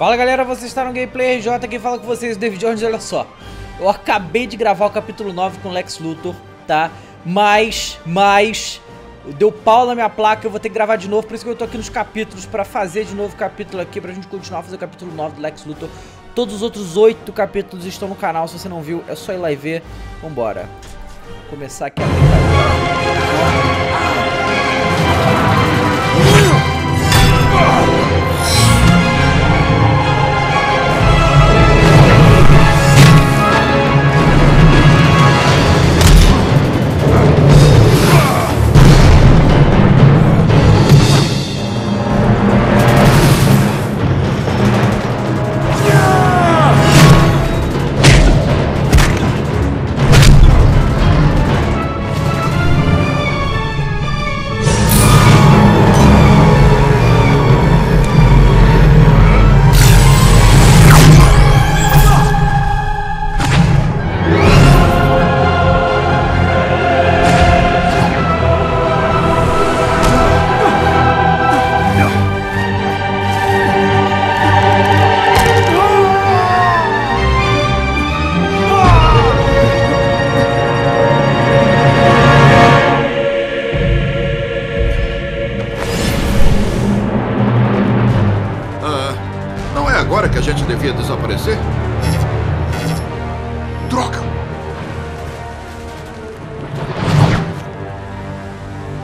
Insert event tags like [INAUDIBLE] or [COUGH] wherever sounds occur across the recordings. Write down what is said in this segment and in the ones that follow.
Fala galera, vocês estão no Gameplay RJ, quem fala com vocês, David Jones, olha só. Eu acabei de gravar o capítulo 9 com Lex Luthor, tá? Mas, mas, deu pau na minha placa, eu vou ter que gravar de novo Por isso que eu tô aqui nos capítulos, pra fazer de novo o capítulo aqui Pra gente continuar a fazer o capítulo 9 do Lex Luthor. Todos os outros oito capítulos estão no canal, se você não viu, é só ir lá e ver. Vambora. Vou começar aqui a brincadeira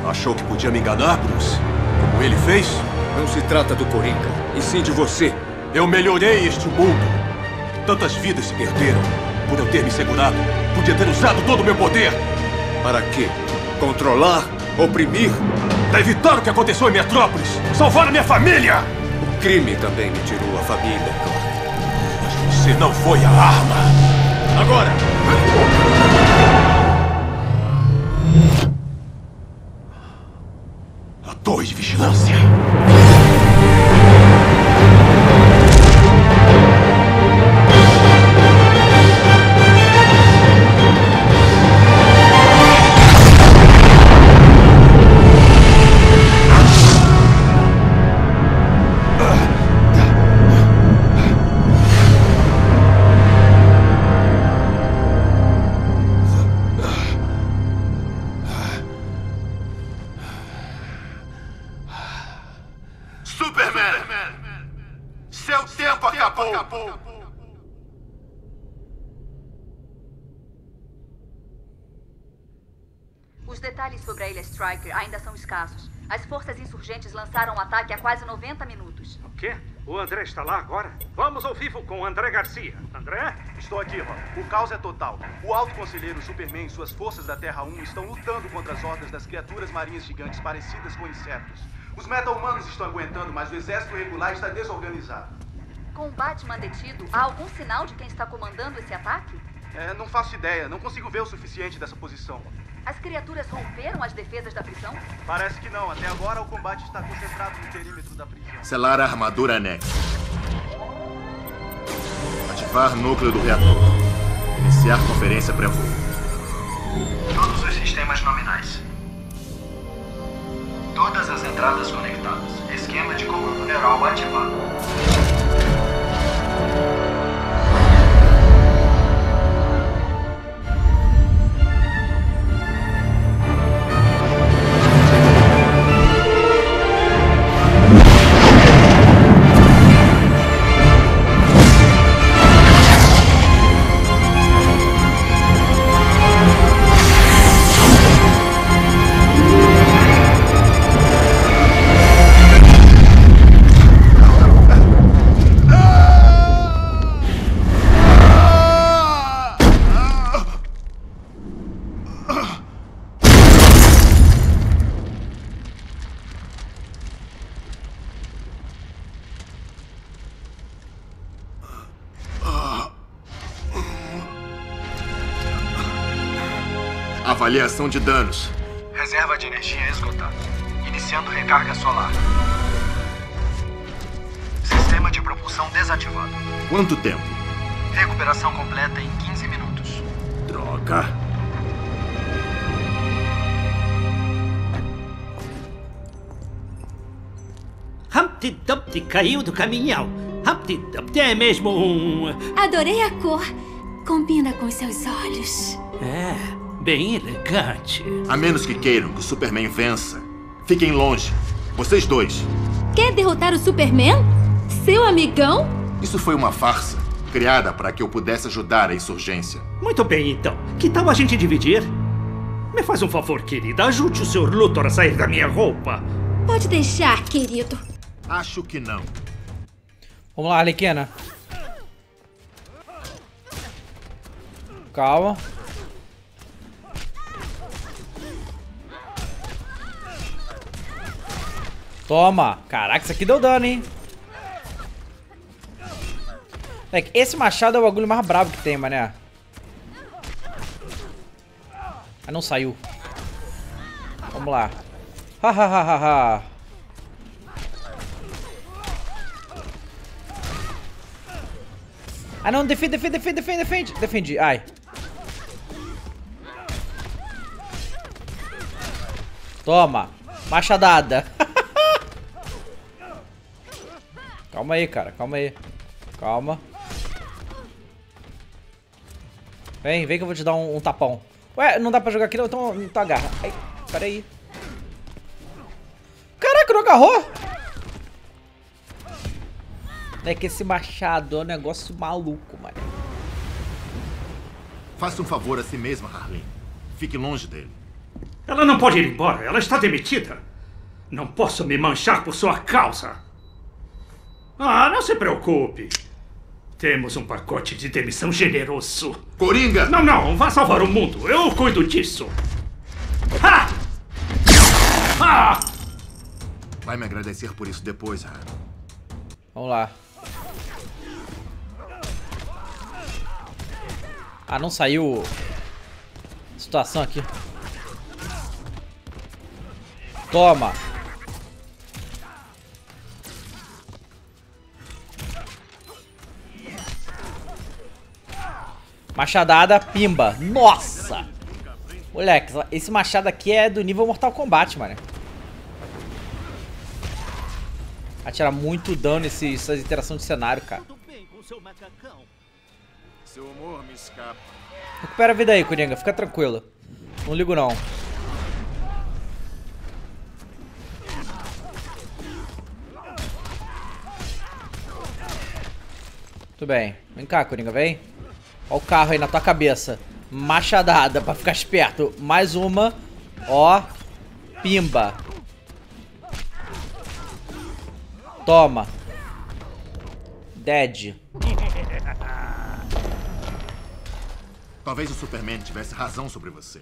Achou que podia me enganar, Bruce? Como ele fez? Não se trata do Coringa, e sim de você. Eu melhorei este mundo. Tantas vidas se perderam por eu ter me segurado. Podia ter usado todo o meu poder Para quê? Controlar? Oprimir? para evitar o que aconteceu em Metrópolis. Salvar a minha família. O crime também me tirou a família, Clark. Mas você não foi a arma. Agora! A torre de vigilância. Tempo acabou! Os detalhes sobre a ilha Striker ainda são escassos. As forças insurgentes lançaram um ataque há quase 90 minutos. O quê? O André está lá agora? Vamos ao vivo com o André Garcia. André? Estou aqui, Ron. O caos é total. O alto conselheiro Superman e suas forças da Terra 1 estão lutando contra as hordas das criaturas marinhas gigantes parecidas com insetos. Os meta-humanos estão aguentando, mas o exército regular está desorganizado. Com o Batman detido, há algum sinal de quem está comandando esse ataque? É, não faço ideia. Não consigo ver o suficiente dessa posição. As criaturas romperam as defesas da prisão? Parece que não. Até agora o combate está concentrado no perímetro da prisão. Selar a armadura Nex. Ativar núcleo do reator. Iniciar conferência pré-voo. Todos os sistemas nominais. Todas as entradas conectadas. Esquema de comando neural ativado. Bye. Avaliação de danos. Reserva de energia esgotada. Iniciando recarga solar. Sistema de propulsão desativado. Quanto tempo? Recuperação completa em 15 minutos. Droga. Humpty Dumpty caiu do caminhão. Apti- É mesmo um. Adorei a cor. Combina com seus olhos. É, bem elegante. A menos que queiram que o Superman vença, fiquem longe. Vocês dois. Quer derrotar o Superman? Seu amigão? Isso foi uma farsa, criada para que eu pudesse ajudar a insurgência. Muito bem, então. Que tal a gente dividir? Me faz um favor, querida. Ajude o Sr. Luthor a sair da minha roupa. Pode deixar, querido. Acho que não. Vamos lá, Arlequina. Calma. Toma. Caraca, isso aqui deu dano, hein? É que esse machado é o bagulho mais brabo que tem, mané. Ah, não saiu. Vamos lá. Ha, ha, ha, ha. Ah, não, defende, defende, defende, defende, defende. Defendi, ai. Toma. Machadada. [LAUGHS] calma aí, cara, calma aí. Calma. Vem, vem que eu vou te dar um, um tapão. Ué, não dá pra jogar aqui não, então, então agarra. Ai, peraí. Caraca, não agarrou? É que esse machado é um negócio maluco, mano. Faça um favor a si mesma, Harleen. Fique longe dele. Ela não pode ir embora. Ela está demitida. Não posso me manchar por sua causa. Ah, não se preocupe. Temos um pacote de demissão generoso. Coringa! Não, não. Vá salvar o mundo. Eu cuido disso. Ha! Ah! Vai me agradecer por isso depois, Har. Vamos lá. Ah, não saiu situação aqui. Toma. Machadada, pimba. Nossa! Moleque, esse machado aqui é do nível Mortal Kombat, mano. Atira muito dano esse, essas interações de cenário, cara. Recupera a vida aí, Coringa. Fica tranquilo. Não ligo, não. Muito bem. Vem cá, Coringa, vem. Ó o carro aí na tua cabeça. Machadada pra ficar esperto. Mais uma. Ó. Pimba. Toma. Dead. Talvez o Superman tivesse razão sobre você.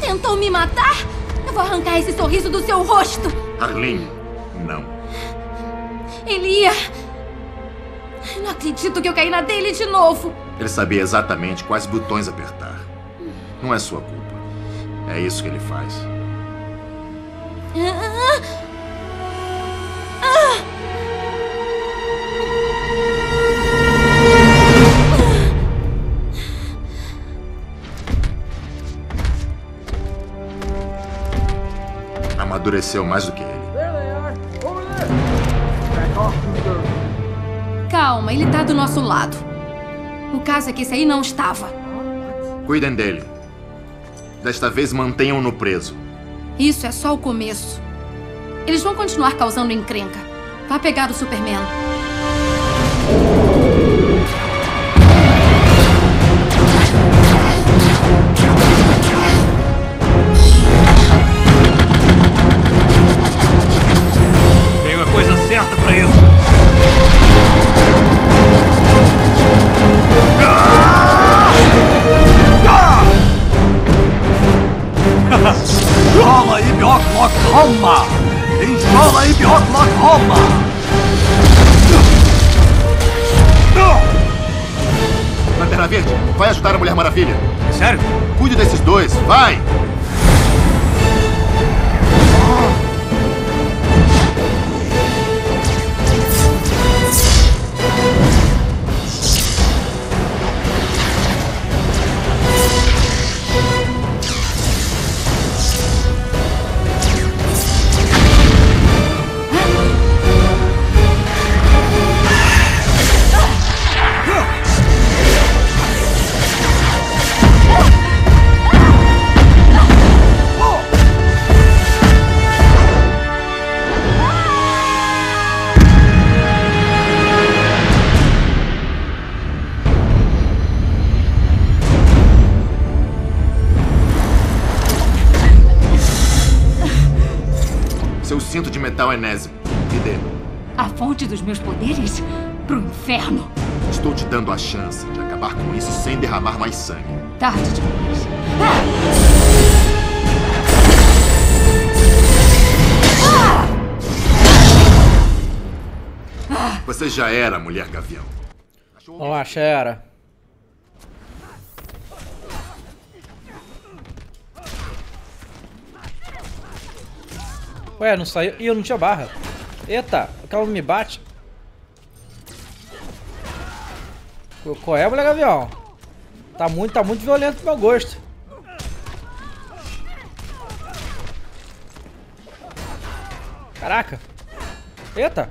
Tentou me matar? Eu vou arrancar esse sorriso do seu rosto. Arlene, não. Ele ia. Não acredito que eu caí na dele de novo. Ele sabia exatamente quais botões apertar. Não é sua culpa. É isso que ele faz. Amadureceu mais do que ele. Calma, ele tá do nosso lado. O caso é que esse aí não estava. Cuidem dele. Desta vez mantenham-no preso. Isso é só o começo. Eles vão continuar causando encrenca. Vá pegar o Superman. Mulher Maravilha. Sério? Cuide desses dois, vai! Cinto de metal enésimo. Me dê. A fonte dos meus poderes? Pro inferno. Estou te dando a chance de acabar com isso sem derramar mais sangue. Tarde demais. Você já era mulher gavião. Vamos lá, Xera. Ué, não saiu. Ih, eu não tinha barra. Eita, aquela me bate. Qual é, mulher gavião? Tá muito, tá muito violento pro meu gosto. Caraca. Eita.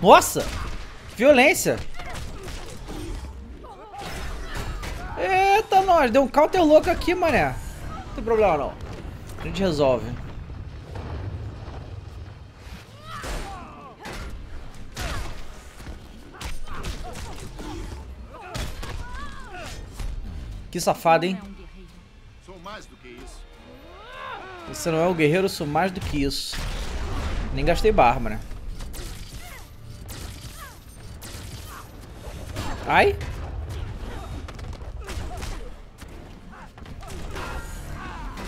Nossa. Violência. Eita, nós. Deu um counter louco aqui, mané. Não tem problema, não. A gente resolve. Que safado, hein? Sou mais do que isso. Você não é um guerreiro, eu sou mais do que isso. Nem gastei barba, né? Ai!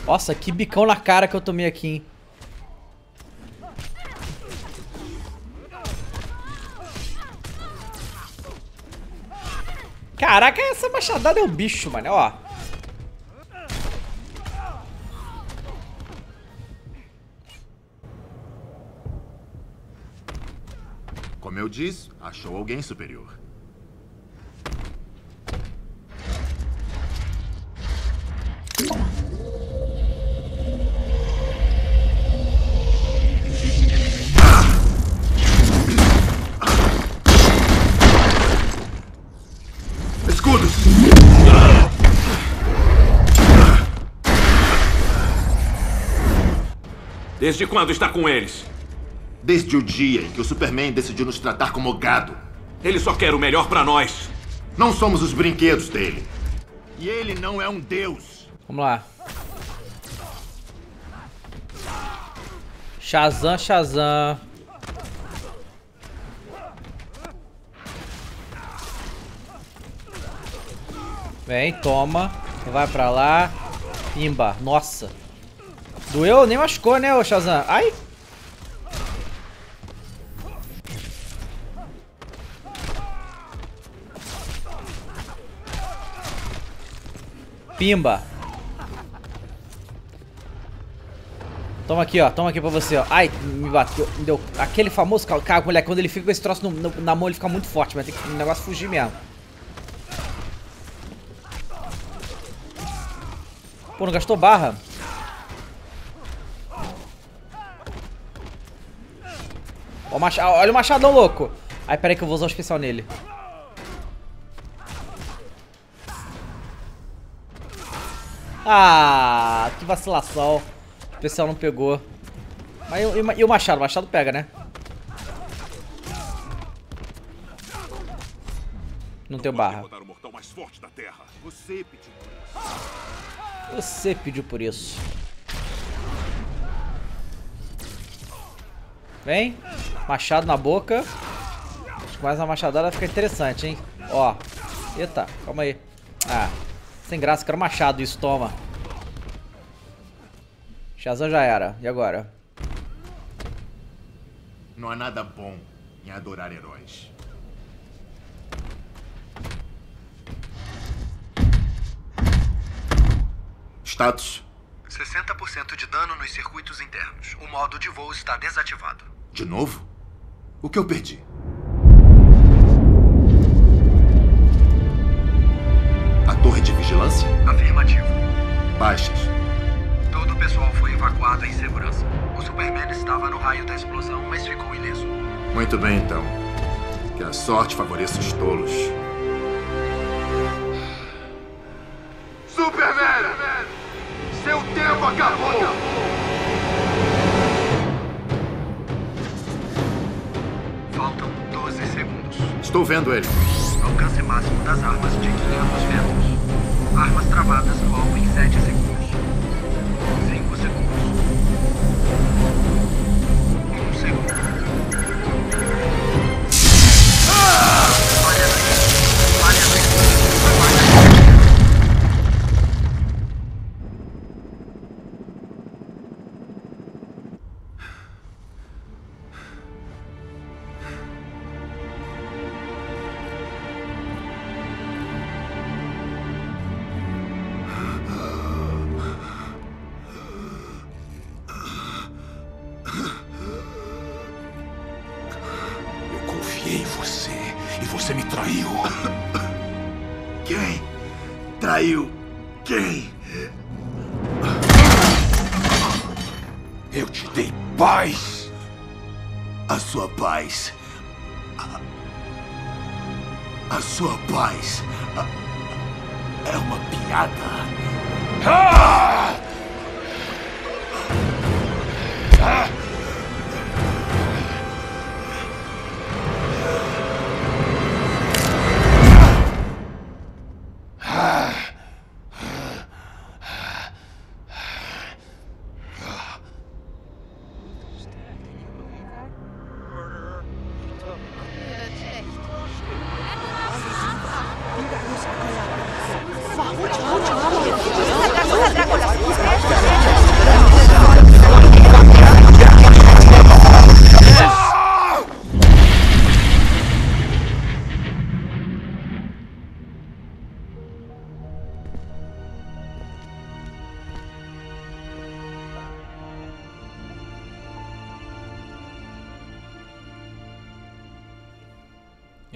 Nossa, que bicão na cara que eu tomei aqui, hein? Essa machadada é um bicho, mano. Ó. Como eu disse, achou alguém superior. Desde quando está com eles? Desde o dia em que o Superman decidiu nos tratar como gado. Ele só quer o melhor pra nós. Não somos os brinquedos dele. E ele não é um deus. Vamos lá. Shazam, Shazam. Vem, toma. Vai pra lá. Pimba. Nossa. Doeu? Nem machucou, né, ô Shazam? Ai. Pimba. Toma aqui, ó. Toma aqui pra você, ó. Ai, me bateu. Me deu. Aquele famoso cara, moleque, quando ele fica com esse troço no, no, na mão, ele fica muito forte, mas tem que o negócio fugir mesmo. Pô, não gastou barra? Ó, o machado, olha o machadão louco. Ai, peraí que eu vou usar o especial nele. Ah, que vacilação. O especial não pegou. Mas e, e o machado? O machado pega, né? Não tem barra. Você pediu por isso. Vem. Machado na boca. Acho que mais uma machadada fica interessante, hein? Ó. Eita, calma aí. Ah. Sem graça, quero machado isso, toma. Shazam já era. E agora? Não há nada bom em adorar heróis. Status. 60% de dano nos circuitos internos. O modo de voo está desativado. De novo? O que eu perdi? A torre de vigilância? Afirmativo. Baixas. Todo o pessoal foi evacuado em segurança. O Superman estava no raio da explosão, mas ficou ileso. Muito bem, então. Que a sorte favoreça os tolos. Estou vendo ele. Alcance máximo das armas de 500 metros. Armas travadas no em 7 segundos. 5 segundos. E você? E você me traiu. [LAUGHS] Quem? Traiu? Quem? Eu te dei paz. A sua paz. A, a sua paz. A, é uma piada. Ah!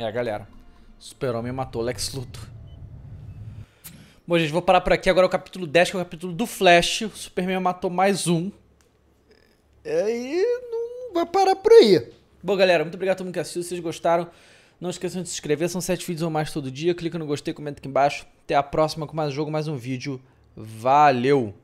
É, galera. Super-Homem matou Lex Luthor. Bom, gente, vou parar por aqui. Agora é o capítulo 10, que é o capítulo do Flash. O Superman matou mais um. Aí não vai parar por aí. Bom, galera, muito obrigado a todo mundo que assistiu. Se vocês gostaram, não esqueçam de se inscrever. São sete vídeos ou mais todo dia. Clica no gostei, comenta aqui embaixo. Até a próxima com mais um jogo, mais um vídeo. Valeu!